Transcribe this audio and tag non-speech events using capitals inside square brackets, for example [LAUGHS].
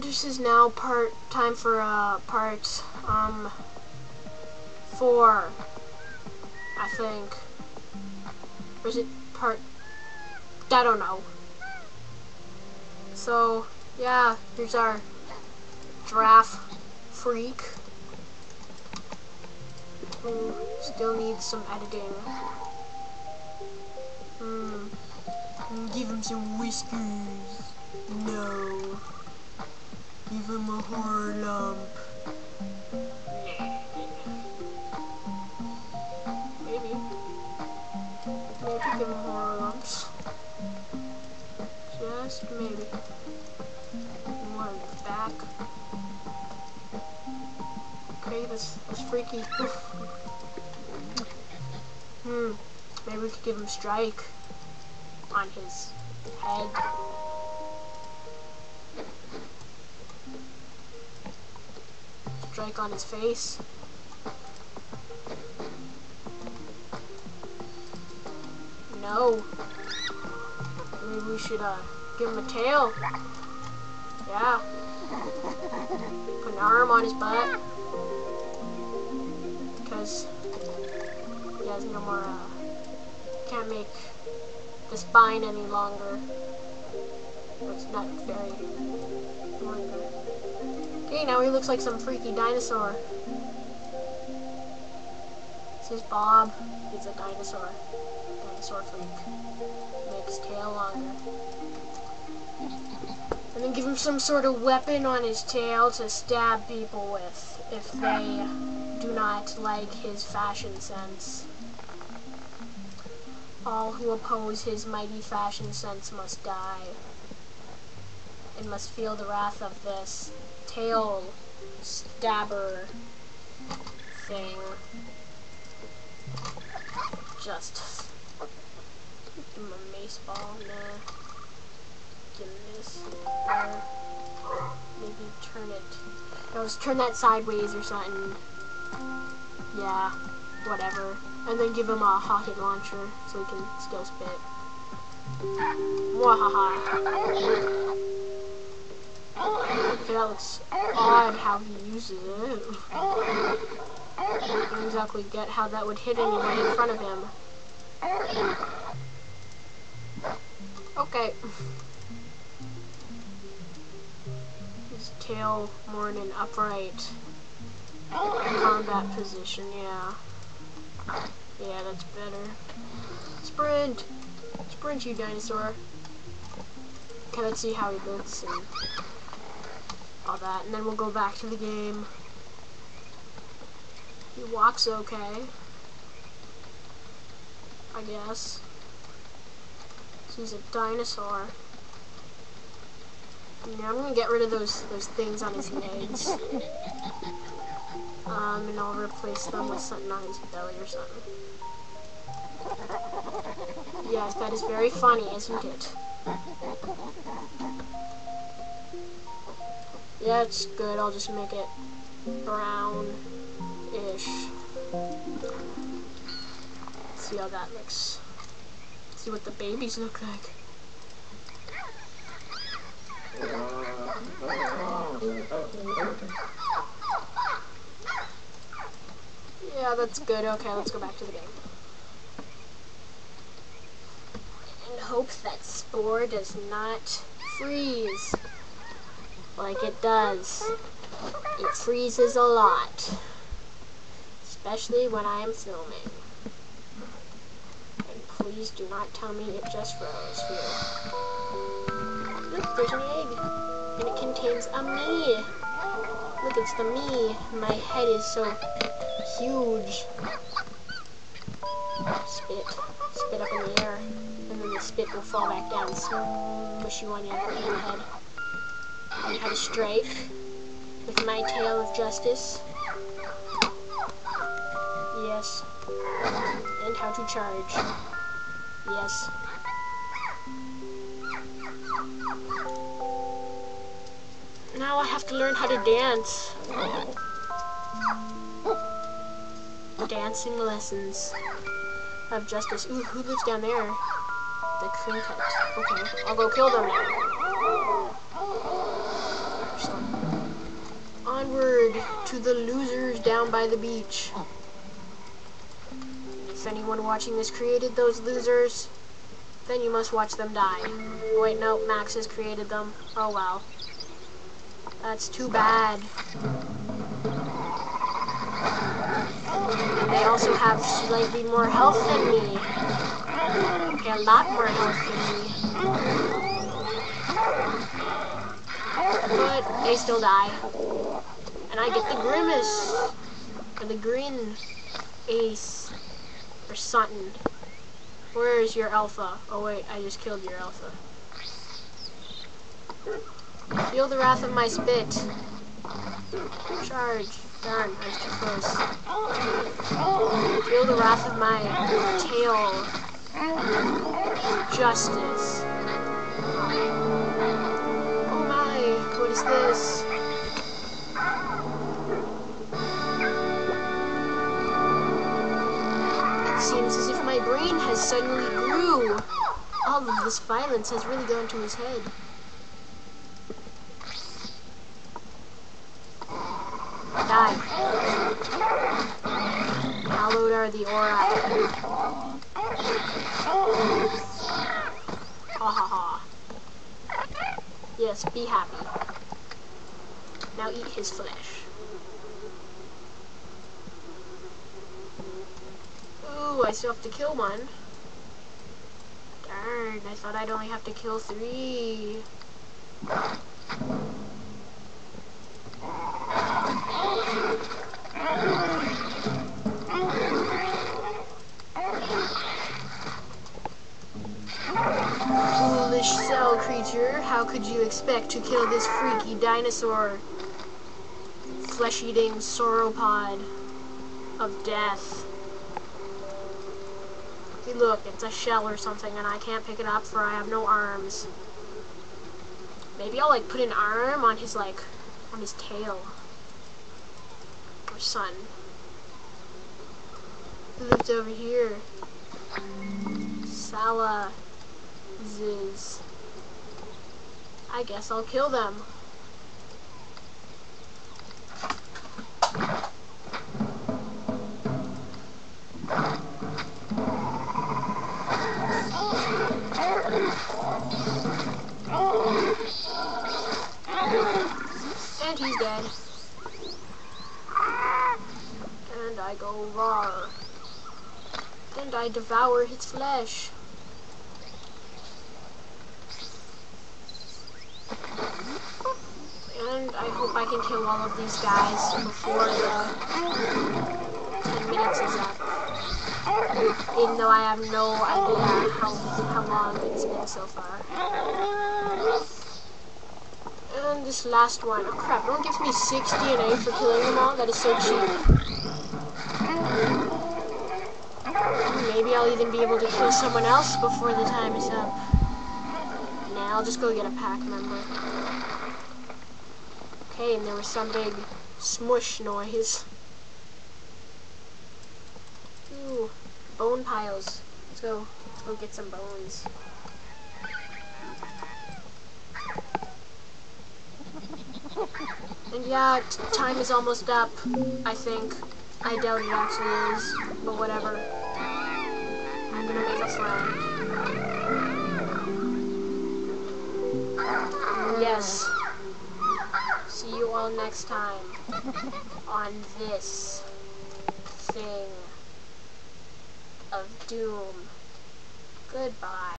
This is now part time for uh part um four. I think. Or is it part I don't know. So yeah, here's our giraffe freak who still needs some editing. Hmm. Give him some whiskers. No. Give him a horror lump. Maybe. Maybe give him horror lumps. Just maybe. The back. Okay, that's, that's freaky. hmm. Maybe we could give him strike on his head. Strike on his face. No. Maybe we should uh, give him a tail. Yeah. Put an arm on his butt. Because he has no more, uh, can't make the spine any longer. It's not very longer. Okay, now he looks like some freaky dinosaur. This is Bob. He's a dinosaur. Dinosaur freak. Makes tail longer. And then give him some sort of weapon on his tail to stab people with if they do not like his fashion sense. All who oppose his mighty fashion sense must die, and must feel the wrath of this tail stabber thing. Just give him a mace ball, nah. Give him this, there. Maybe turn it. No, just turn that sideways or something. Yeah, whatever. And then give him a rocket launcher so he can still spit. Mwahaha. Okay, that looks odd how he uses it. I don't exactly get how that would hit anyone in front of him. Okay. His tail more in an upright combat position, yeah. Yeah, that's better. Sprint! Sprint, you dinosaur. Okay, let's see how he looks and all that, and then we'll go back to the game. He walks okay. I guess. So he's a dinosaur. Yeah, I'm gonna get rid of those those things on his legs. [LAUGHS] Um, and I'll replace them with something on his belly or something. [LAUGHS] Yes, that is very funny, isn't it? Yeah, it's good. I'll just make it brown-ish. See how that looks. See what the babies look like. Yeah, that's good. Okay, let's go back to the game. And hope that Spore does not freeze like it does. It freezes a lot. Especially when I am filming. And please do not tell me it just froze here. Look, there's an egg. And it contains a me. Look, it's the me. My head is so huge. Spit. Spit up in the air. And then the spit will fall back down, smush you on your head. How to strike with my tail of justice. Yes. And how to charge. Yes. Now I have to learn how to dance. Dancing lessons of justice. Ooh, who lives down there? The cream cut. Okay, I'll go kill them now. Some to the losers down by the beach. If anyone watching this created those losers, then you must watch them die. Wait, no, Max has created them. Oh well. That's too bad. They also have slightly more health than me. A lot more health than me. But they still die. And I get the Grimace. Or the Green Ace. Or something. Where is your alpha? Oh wait, I just killed your alpha. Feel the wrath of my spit. Charge. Darn, I was too close. Feel the wrath of my tail. Justice. Oh my, what is this? Suddenly grew. All of this violence has really gone to his head. Die. Hallowed are the aura. Ha ha ha. Yes, be happy. Now eat his flesh. Ooh, I still have to kill one. I thought I'd only have to kill three. Foolish cell creature, how could you expect to kill this freaky dinosaur? Flesh-eating sauropod of death. Look, it's a shell or something and I can't pick it up for I have no arms. Maybe I'll like put an arm on his like, on his tail. Or son. Who lives over here? Sala. Ziz. I guess I'll kill them. He's dead. And I go raw. And I devour his flesh. And I hope I can kill all of these guys before the 10 minutes is up. Even though I have no idea how, how long it's been so far. This last one. Oh crap, one gives me 6 DNA for killing them all? That is so cheap. Maybe I'll even be able to kill someone else before the time is up. Nah, I'll just go get a pack member. Okay, and there was some big smush noise. Ooh, bone piles. Let's go. Let's go get some bones. And yeah, time is almost up, I think. I doubt it actually is, but whatever. I'm gonna make a friend. Yes. See you all next time on this thing of doom. Goodbye.